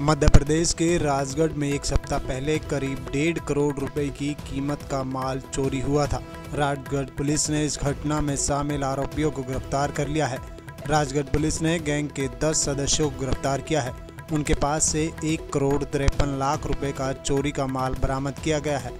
मध्य प्रदेश के राजगढ़ में एक सप्ताह पहले करीब डेढ़ करोड़ रुपए की कीमत का माल चोरी हुआ था। राजगढ़ पुलिस ने इस घटना में शामिल आरोपियों को गिरफ़्तार कर लिया है। राजगढ़ पुलिस ने गैंग के 10 सदस्यों को गिरफ़्तार किया है। उनके पास से एक करोड़ तिरपन लाख रुपए का चोरी का माल बरामद किया गया है।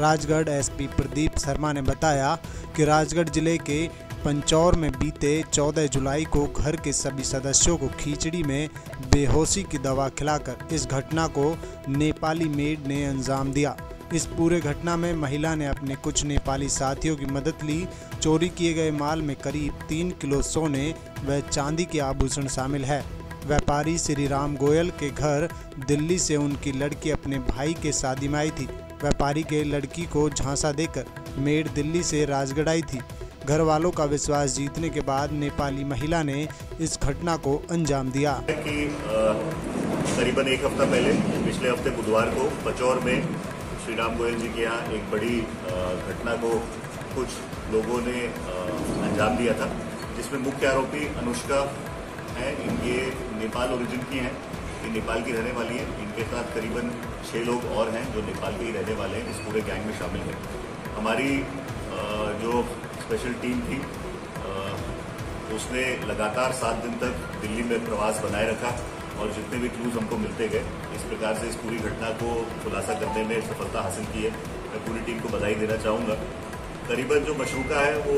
राजगढ़ एसपी प्रदीप शर्मा ने बताया कि राजगढ़ ज़िले के पंचौर में बीते 14 जुलाई को घर के सभी सदस्यों को खिचड़ी में बेहोशी की दवा खिलाकर इस घटना को नेपाली मेड ने अंजाम दिया। इस पूरे घटना में महिला ने अपने कुछ नेपाली साथियों की मदद ली। चोरी किए गए माल में करीब तीन किलो सोने व चांदी के आभूषण शामिल है। व्यापारी श्री राम गोयल के घर दिल्ली से उनकी लड़की अपने भाई के शादी में आई थी। व्यापारी के लड़की को झांसा देकर मेड दिल्ली से राजगढ़ आई थी। घर वालों का विश्वास जीतने के बाद नेपाली महिला ने इस घटना को अंजाम दिया। कि करीबन एक हफ़्ता पहले, पिछले हफ़्ते बुधवार को पचौर में श्री राम गोयल जी के यहाँ एक बड़ी घटना को कुछ लोगों ने अंजाम दिया था, जिसमें मुख्य आरोपी अनुष्का है। इनके नेपाल ओरिजिन की हैं, ये नेपाल की रहने वाली है। इनके साथ करीबन छः लोग और हैं जो नेपाल के ही रहने वाले हैं, इस पूरे गैंग में शामिल हैं। हमारी जो स्पेशल टीम थी। उसने लगातार सात दिन तक दिल्ली में प्रवास बनाए रखा और जितने भी क्लूज हमको मिलते गए, इस प्रकार से इस पूरी घटना को खुलासा करने में सफलता हासिल की है। मैं पूरी टीम को बधाई देना चाहूँगा। करीबन जो मशरूका है, वो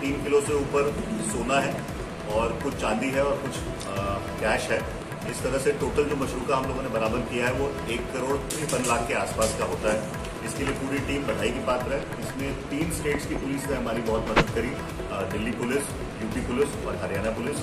तीन किलो से ऊपर सोना है और कुछ चांदी है और कुछ कैश है। इस तरह से टोटल जो मशरूका हम लोगों ने बराबर किया है, वो एक करोड़ तिरपन लाख के आसपास का होता है। इसके लिए पूरी टीम बधाई की पात्र है। इसमें तीन स्टेट्स की पुलिस ने हमारी बहुत मदद करी। दिल्ली पुलिस यूपी पुलिस और हरियाणा पुलिस,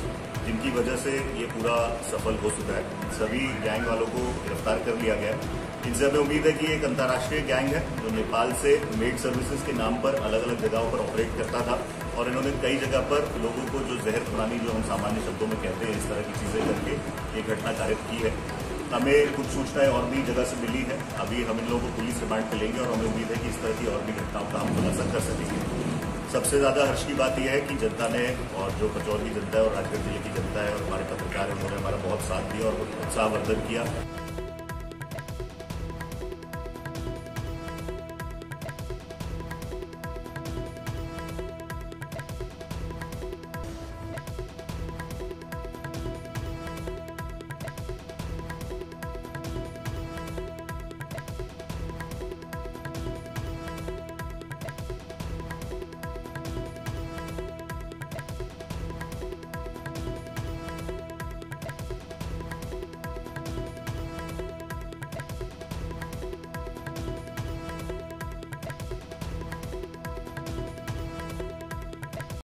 जिनकी वजह से ये पूरा सफल हो चुका है। सभी गैंग वालों को गिरफ़्तार कर लिया गया इनसे हमें उम्मीद है कि एक अंतर्राष्ट्रीय गैंग है, जो नेपाल से मेड सर्विसेज़ के नाम पर अलग अलग जगहों पर ऑपरेट करता था और इन्होंने कई जगह पर लोगों को जो जहर खुरानी जो हम सामान्य शब्दों में कहते हैं, इस तरह की चीज़ें करके ये घटना कारित की है। हमें कुछ सूचनाएँ और भी जगह से मिली है। अभी हम इन लोगों को पुलिस रिमांड पर लेंगे और हमें उम्मीद है कि इस तरह की और भी घटनाओं का हम खुलासा कर सकेंगे। सबसे ज़्यादा हर्ष की बात यह है कि जनता ने और जो कचौर की जनता है और राजगढ़ ज़िले की जनता है और हमारे पत्रकार हैं, उन्होंने हमारा बहुत साथ दिया और उत्साहवर्धन किया।